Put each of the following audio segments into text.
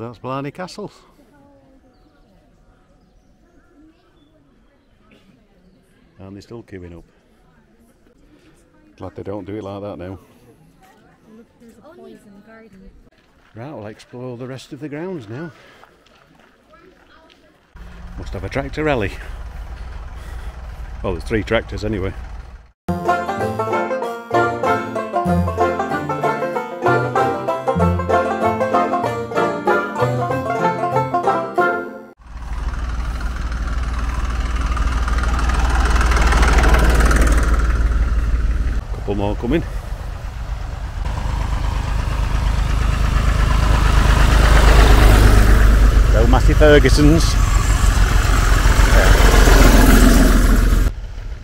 So that's Blarney Castle. And they're still queuing up. Glad they don't do it like that now. Right, we'll explore the rest of the grounds now. Must have a tractor rally. Well, there's three tractors anyway. Couple more coming. Go Massey Ferguson's.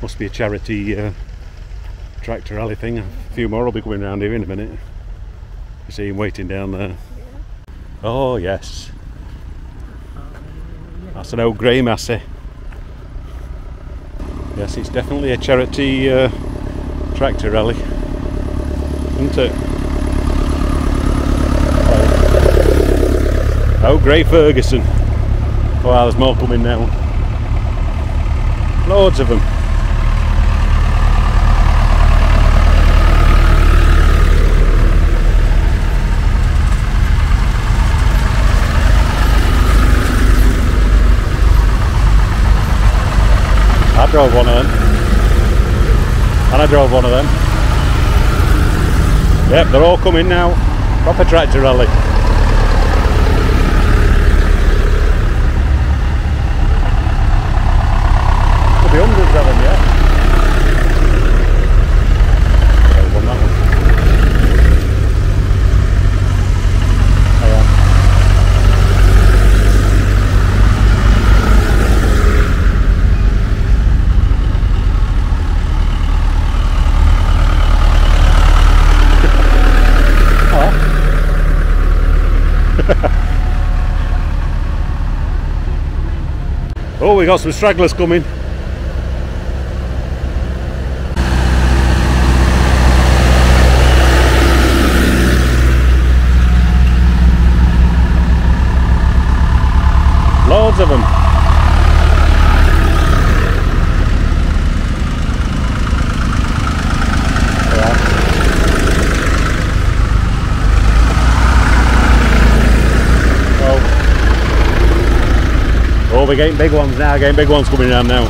Must be a charity uh, tractor rally thing. A few more will be coming around here in a minute. You see him waiting down there. Oh yes. That's an old grey massey. Yes, it's definitely a charity uh, tractor rally. Isn't it? Oh, oh Grey Ferguson. Oh, wow, there's more coming now. Loads of them. I drove one of them. And I drove one of them. Yep, they're all coming now. Proper tractor rally. Could be hundreds of them, yeah. Yeah, won that one. Oh, yeah. Oh, we got some stragglers coming. Loads of them. Oh, we're getting big ones now, getting big ones coming around now.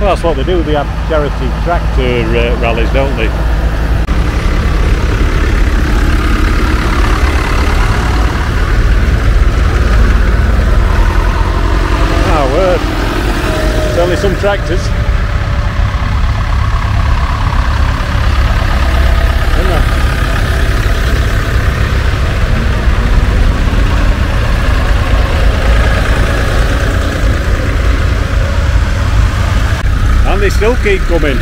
Well, that's what they do, they have charity tractor uh, rallies, don't they? Ah, word. There's only some tractors. Isn't there? Still keep coming.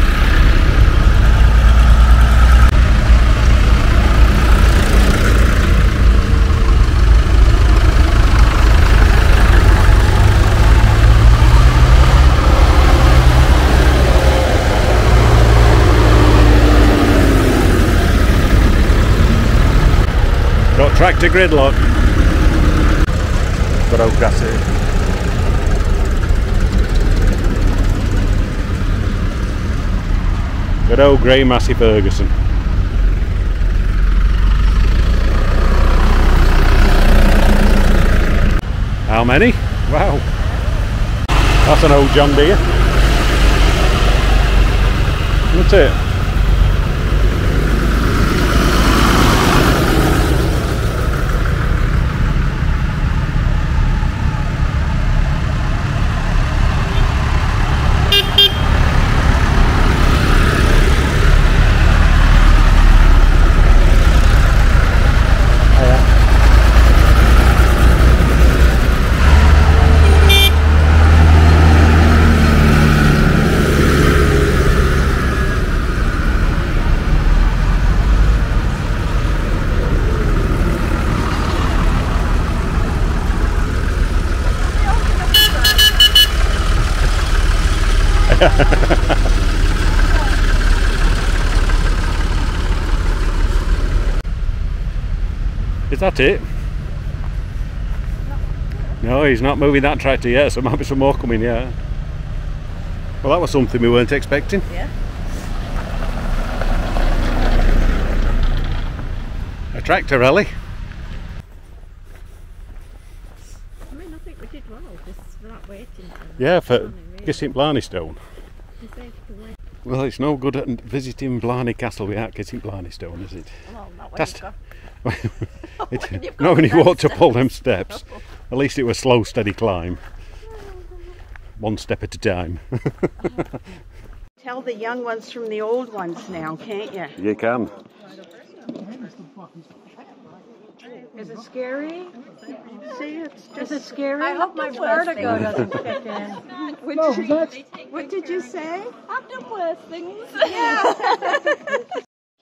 Got tractor gridlock. Got old grass here. Good old grey Massey Ferguson. How many? Wow. That's an old John Deere. Isn't it? Is that it? No, he's not moving that tractor yet, so might be some more coming, yeah. Well, that was something we weren't expecting. Yeah. A tractor rally. That waiting time. Yeah, for Really, really. kissing Blarney Stone. You saved the wait. Well, it's no good at visiting Blarney Castle without kissing Blarney Stone, is it? Well, not when That's- you've got- It- When you've not when got you them walked up all them steps. At least it was slow, steady climb. One step at a time. Tell the young ones from the old ones now, can't you? you can. Is it scary? See, it's just. Is it scary? I hope my vertigo doesn't kick in. What did, you, what did you say? I've done worse things.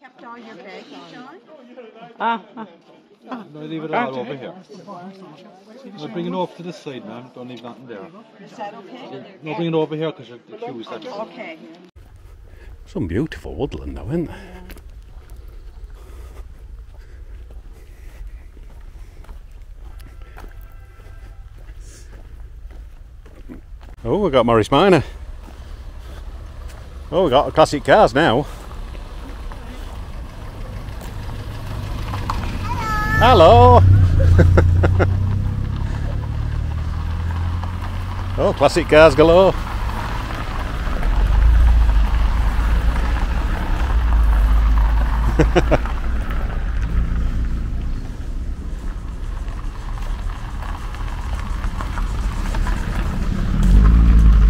Kept all your baggage on? Ah, ah, ah. No, leave it all over here. No, bring it over to this side, ma'am. Don't leave nothing there. Is that okay? No, bring it over here because the queue's that. Okay. Some beautiful woodland though, isn't there? Oh, we got Morris Minor. Oh, we got classic cars now. Hello. oh, classic cars galore.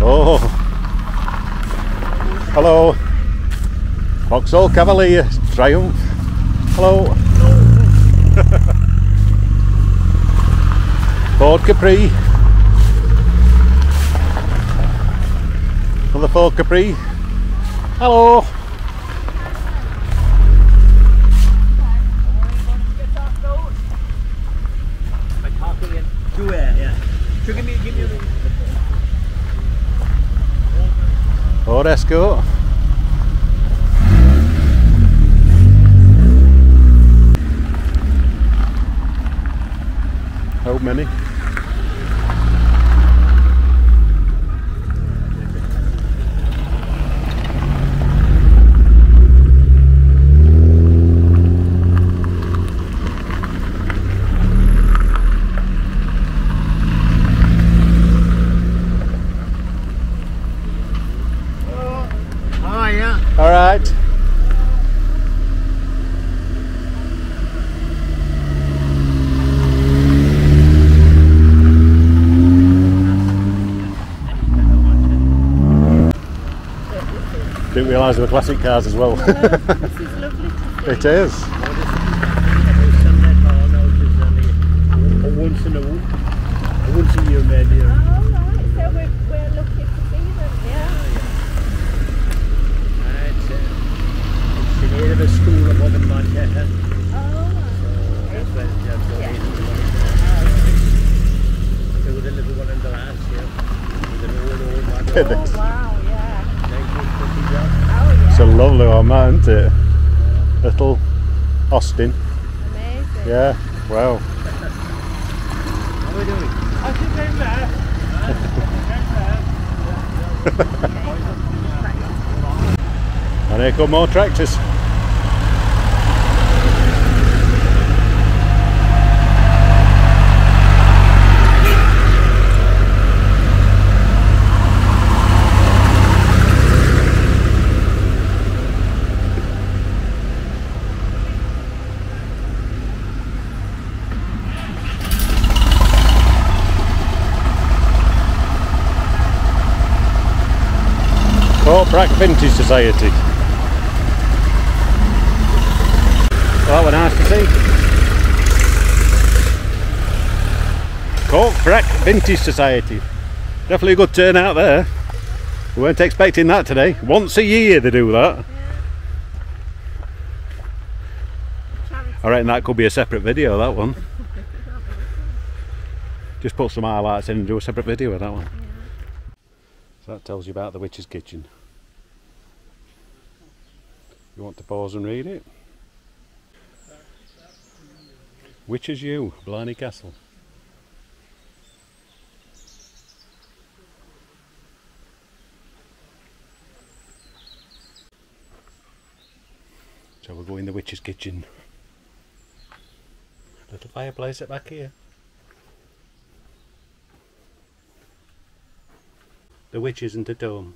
Oh. Hello. Vauxhall Cavalier Triumph. Hello. Ford Capri. Another Ford Capri. Hello. Ford Escort. How many? All right. Didn't realise they were classic cars as well. This is lovely it is. once in a a once a year maybe. Oh, right. So we're, we're lucky to see them. Yeah. It's, uh, it's the near of a school above in Manchester. Oh, That's where they're donating the money. There was a little one in the last year. With an old, old man. It right. is. Oh, wow. Yeah. 1950 job. Oh, yeah. It's a lovely one, that, isn't it? Little Austin. Amazing. Yeah. Wow. How are we doing? And here come more tractors. Port Vintage Society. Well, that were nice to see. Cork Brack Vintage Society. Definitely a good turnout there. We weren't expecting that today. Once a year they do that. I reckon that could be a separate video, that one. Just put some highlights in and do a separate video of that one. So that tells you about the witch's kitchen. You want to pause and read it? Which Witches you, Blarney Castle. So we'll go in the witch's kitchen. Little fireplace at back here. The witch isn't at home.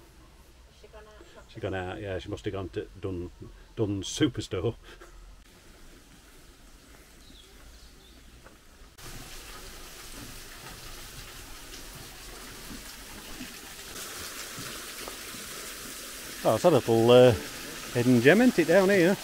She gone out, yeah, she must have gone to done done superstore. Oh, it's a little uh, hidden gem, isn't it, down here?